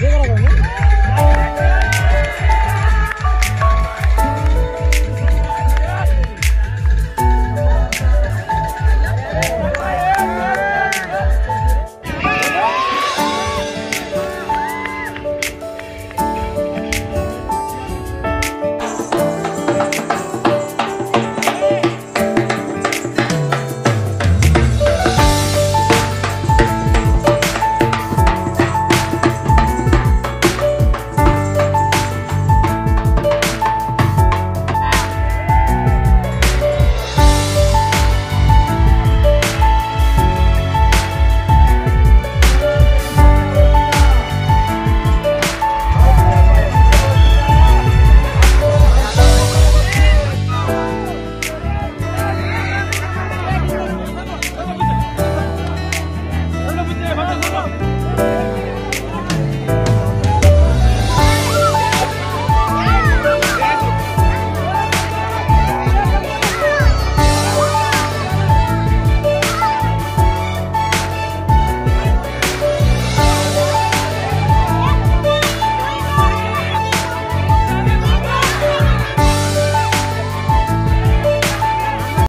Llévala.